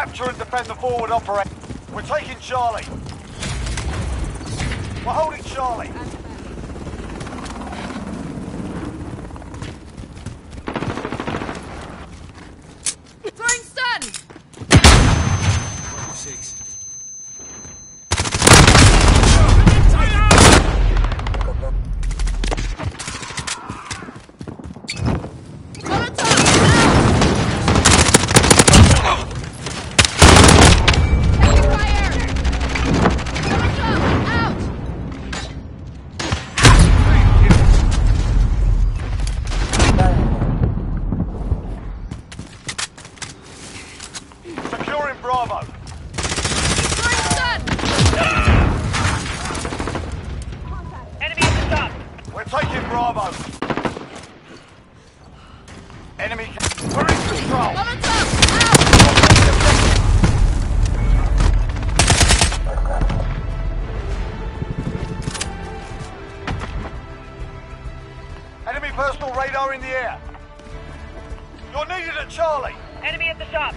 Capture and defend the forward operator. We're taking Charlie. We're holding Charlie. Throwing stun! Six. Molotov! Out! Heavy fire! Molotov! Out! Securing Bravo. Enemy at the top. We're taking Bravo. Enemy. We're in control. Out! Enemy personal radar in the air. You're needed at Charlie. Enemy at the top.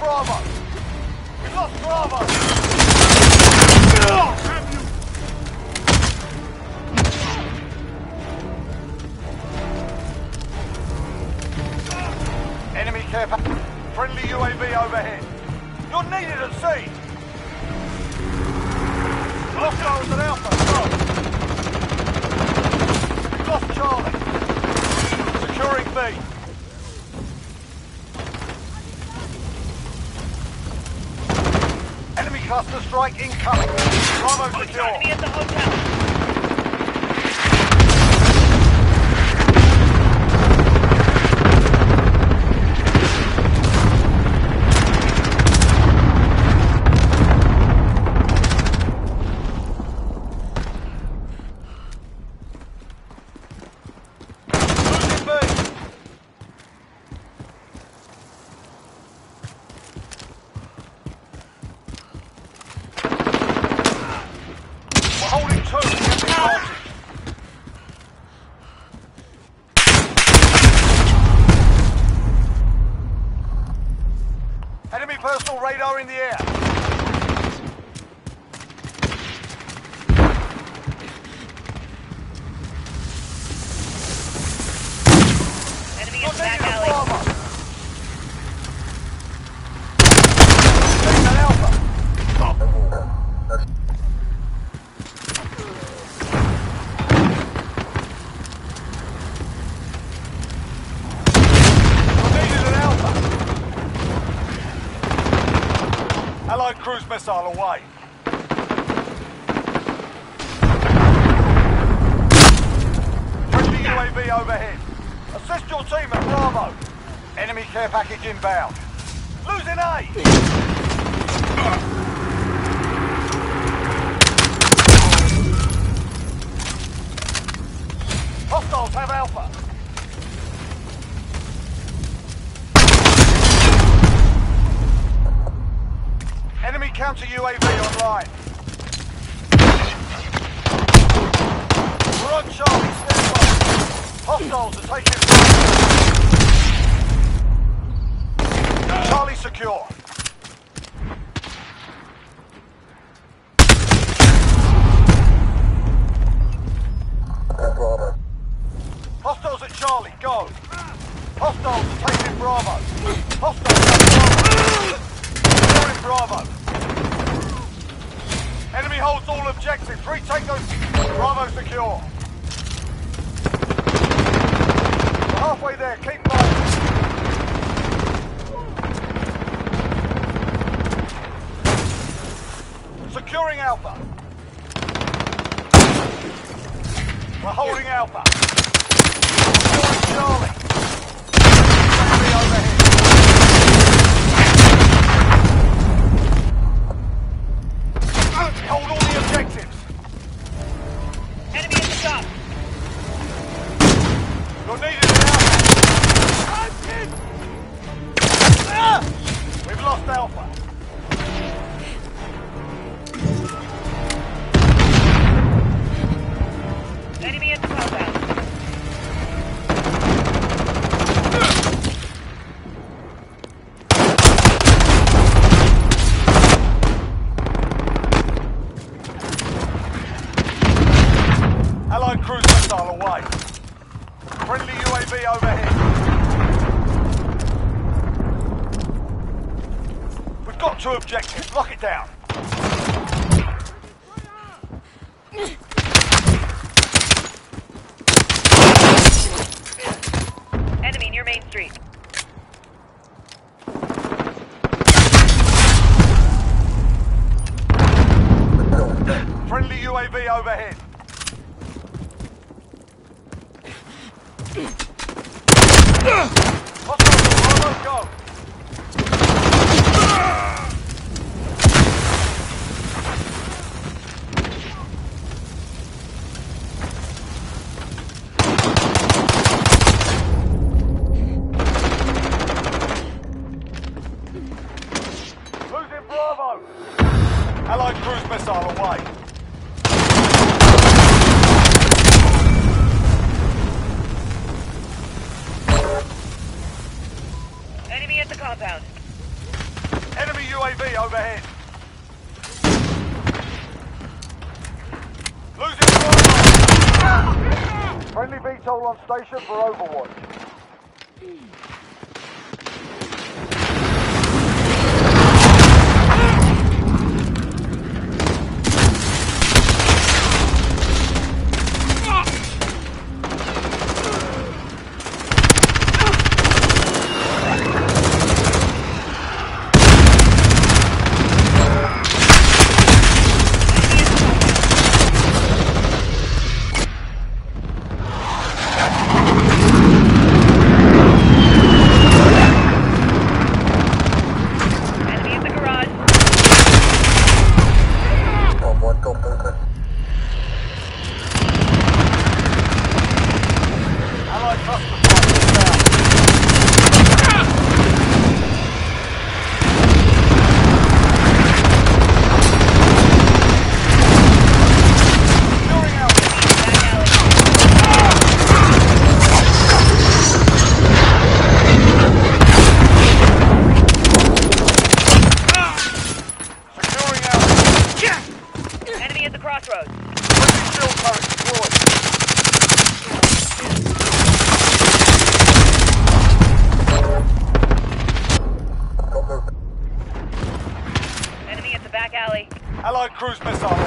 Bravo. We've lost Bravo. Strike incoming. Bravo secure. Enemy at the hotel. Losing B. We're holding two. Get the advantage. Enemy personal radar in the air. Enemy You're at the back needed at alley. Bravo. Taking an Alpha. You're needed at Alpha. Allied cruise missile away. Friendly UAV overhead. Assist your team at Bravo. Enemy care package inbound. Losing A. Hostiles have Alpha. Counter UAV online. We're on Charlie, stand by. Hostiles are taking fire. Charlie secure. Hostiles at Charlie, go. Hostiles are taking Bravo. Hostiles at Bravo. Securing Bravo. Enemy holds all objectives. Retake those. Bravo. We're halfway there. Keep fighting. Securing Alpha. We're holding Alpha. Securing Charlie. Got two objectives. Lock it down. Enemy near Main Street. Friendly UAV overhead. Hostile, Bravo, go. Losing Bravo. Allied cruise missile away. Enemy at the compound. Enemy UAV overhead. Losing Bravo. Friendly VTOL on station for Overwatch. Enemy at the garage. Allied cluster strike down. Securing out. Back alley. Securing out. Enemy at the crossroads. Friendly. Enemy at the back alley. Allied cruise missile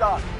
Stitched